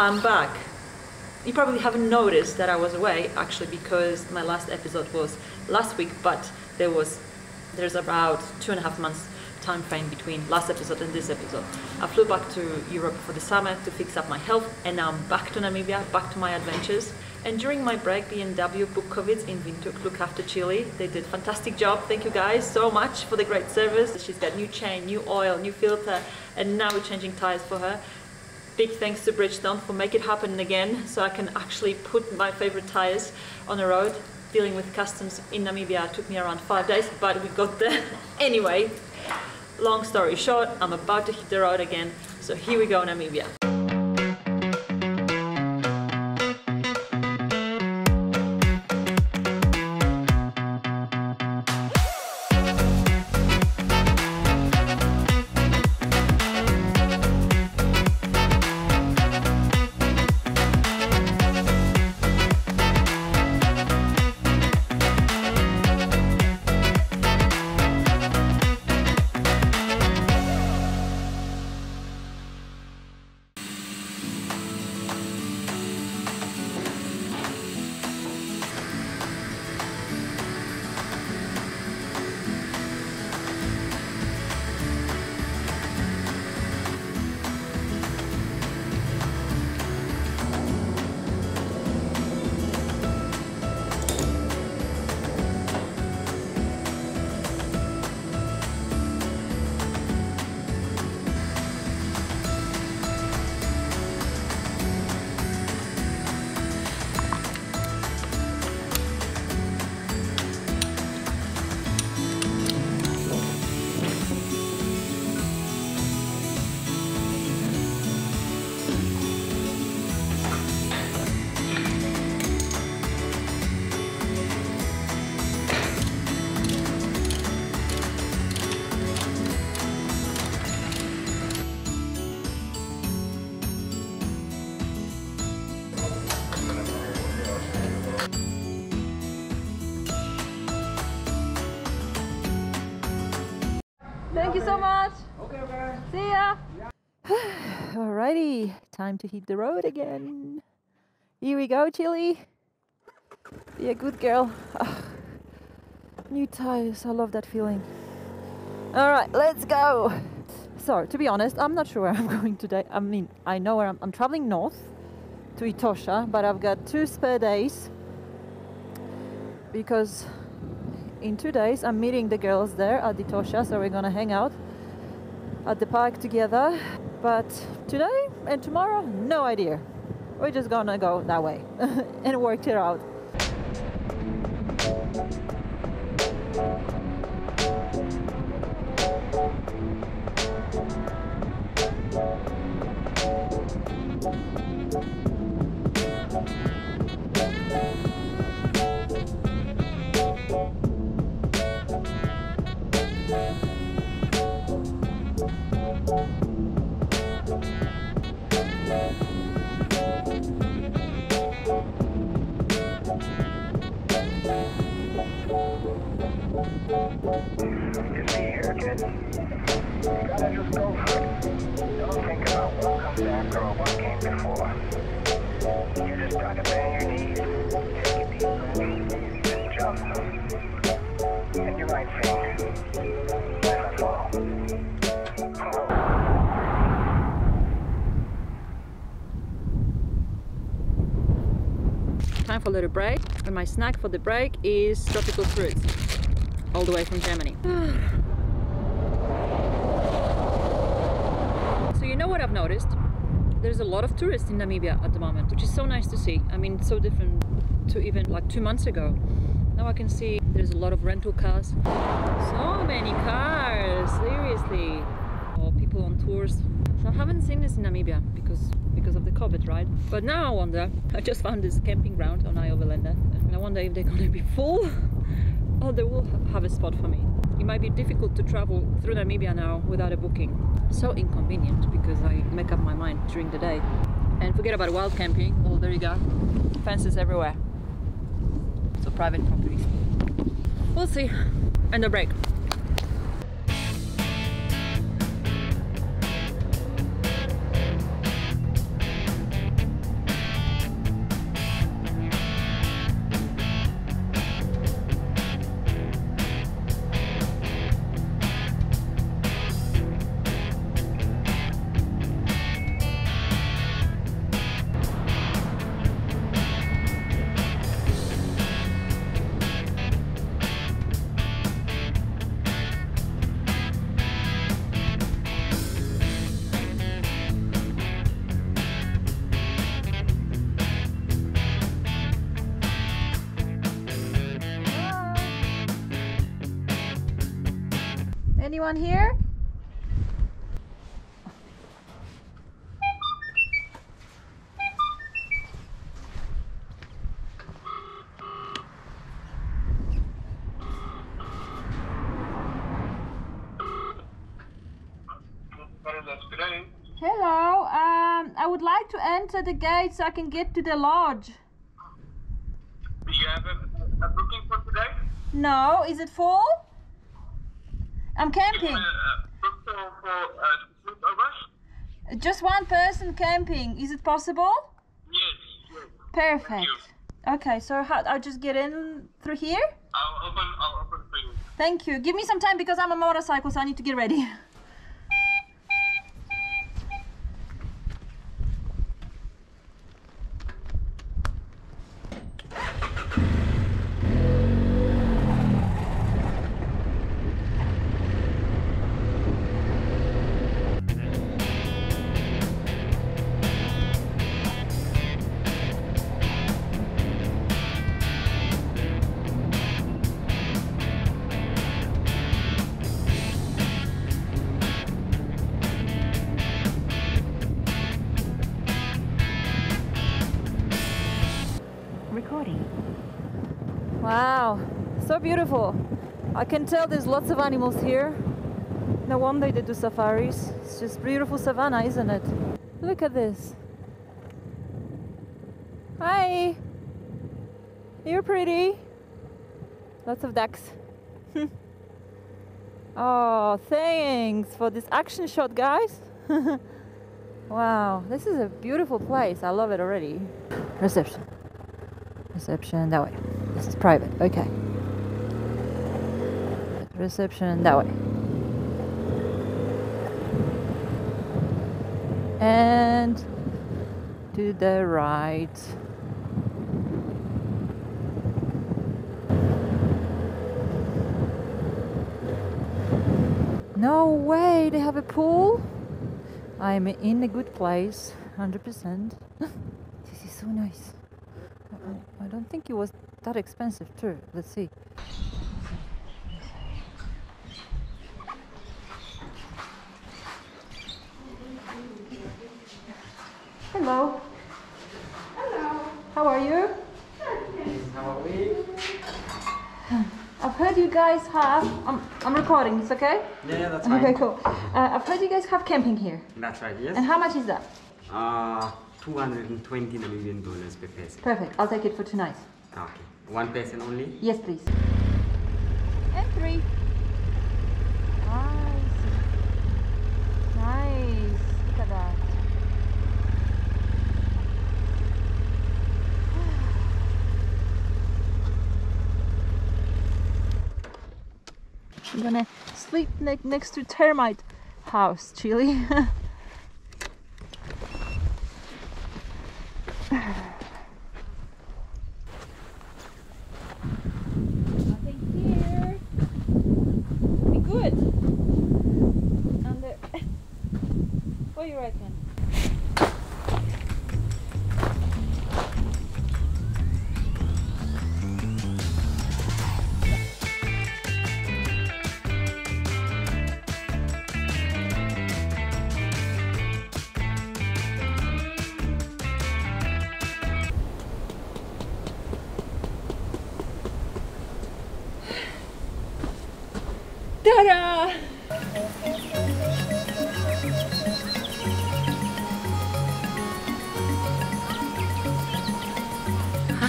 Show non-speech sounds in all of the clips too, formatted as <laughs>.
I'm back. You probably haven't noticed that I was away actually because my last episode was last week, but there was there's about two and a half months time frame between last episode and this episode. I flew back to Europe for the summer to fix up my health, and now I'm back to Namibia, back to my adventures. And during my break, BMW Pupkewitz in Windhoek look after Chili. They did fantastic job. Thank you guys so much for the great service. She's got new chain, new oil, new filter, and now we're changing tires for her. Big thanks to Bridgestone for making it happen again, so I can actually put my favorite tires on the road. Dealing with customs in Namibia took me around five days, but we got there <laughs> anyway. Long story short, I'm about to hit the road again, so here we go, Namibia. You so much. Okay, okay. See ya. <sighs> Alrighty, time to hit the road again. Here we go, Chili. Be a good girl. Ah, <sighs> new tires, I love that feeling. Alright, let's go. So, to be honest, I'm not sure where I'm <laughs> going today. I mean, I know where I'm, I'm traveling north to Etosha, but I've got two spare days because in two days I'm meeting the girls there at Etosha, so we're gonna hang out at the park together. But today and tomorrow, no idea. We're just gonna go that way <laughs> and work it out. Here, kid? You gotta just go for it. Don't think about what comes after or what came before. You just gotta bend your knees, take a deep breath, just jump. And you might. Never fall. Time for a little break, and my snack for the break is tropical fruits, all the way from Germany. <sighs> so you know what I've noticed? There's a lot of tourists in Namibia at the moment, which is so nice to see. I mean, so different to even like two months ago. Now I can see there's a lot of rental cars. So many cars, seriously. Or people on tours. So I haven't seen this in Namibia because because of the COVID, right? But now I wonder, <laughs> I just found this camping ground on iOverlander and I wonder if they're gonna be full <laughs> or they will have a spot for me. It might be difficult to travel through Namibia now without a booking. So inconvenient because I make up my mind during the day. And forget about wild camping. Oh, there you go. Fences everywhere. So private properties. We'll see. And a break. Anyone here? Hello, um, I would like to enter the gate so I can get to the lodge. Do you have a, a booking for today? No, is it full? I'm camping. Book for, for sleep over? Just one person camping. Is it possible? Yes, yes. Perfect. Okay, so how, I'll just get in through here? I'll open, I'll open for you. Thank you. Give me some time because I'm a motorcycle, so I need to get ready. <laughs> Wow, so beautiful. I can tell there's lots of animals here. No wonder they do safaris. It's just beautiful savannah, isn't it? Look at this. Hi. You're pretty. Lots of ducks. <laughs> oh, thanks for this action shot, guys. <laughs> wow, this is a beautiful place. I love it already. Reception. Reception that way. This is private. Okay. Reception that way. And to the right. No way, they have a pool. I'm in a good place, 100%. <laughs> this is so nice. I- I don't think it was that expensive too. Let's see. Hello. Hello. How are you? How are we? <sighs> I've heard you guys have. I'm, I'm recording. It's okay? Yeah, yeah, that's <laughs> fine. Okay, cool. Uh, I've heard you guys have camping here. That's right, Yes. And how much is that? Uh, 220 Namibian dollars per person. Perfect. I'll take it for tonight. Okay. One person only? Yes, please. And three. Nice. Nice. Look at that. <sighs> I'm gonna sleep ne- next to termite house, Chili. <laughs>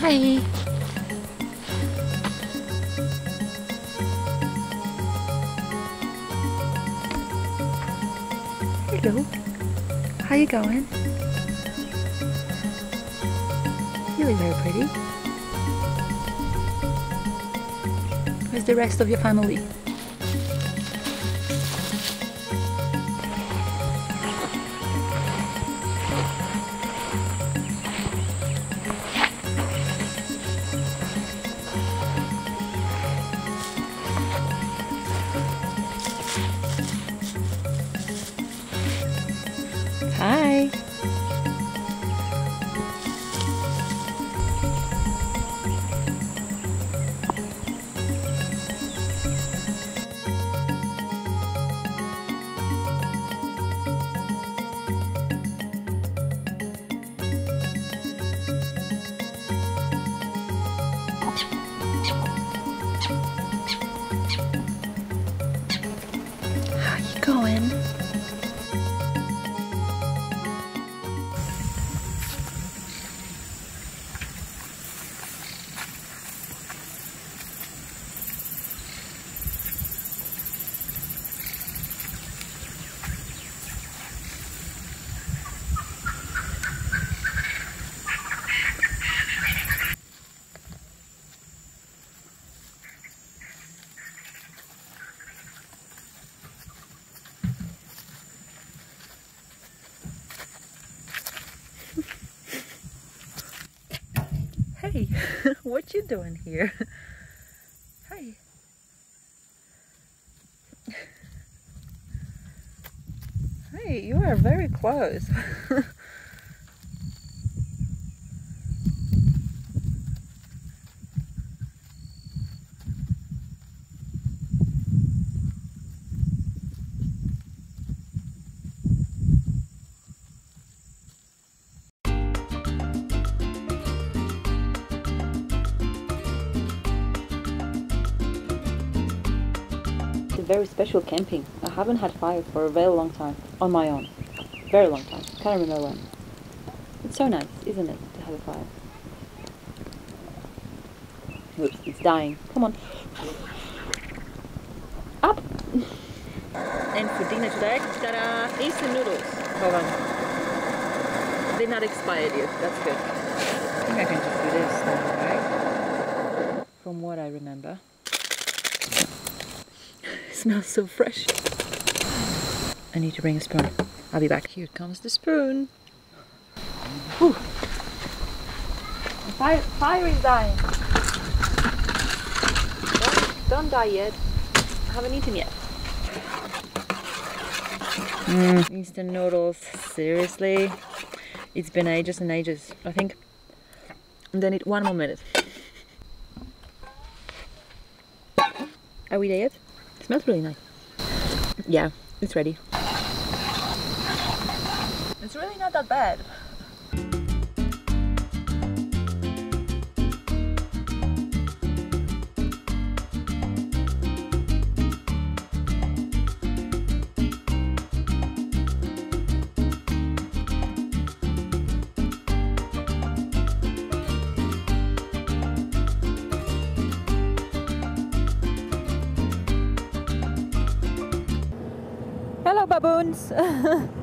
Hi. Hello. How you going? Look very pretty. Where's the rest of your family? Hi. <laughs> what you doing here? <laughs> Hi. <laughs> Hey, you are very close. Very special camping. I haven't had fire for a very long time on my own. Very long time. Can't remember when. It's so nice, isn't it, to have a fire? Oops, it's dying. Come on. Up! and for dinner today, ta-da! Instant noodles. Hold on. They're not expired yet. That's good. I think I can just do this right? From what I remember. Smells so fresh. I need to bring a spoon. I'll be back. Here comes the spoon. Whew. Fire, fire is dying. Don't, don't die yet. I haven't eaten yet. Mm, instant noodles. Seriously? It's been ages and ages. I think. And then it one more minute. Are we there yet? Smells really nice. Yeah, it's ready. It's really not that bad. Baboons. <laughs>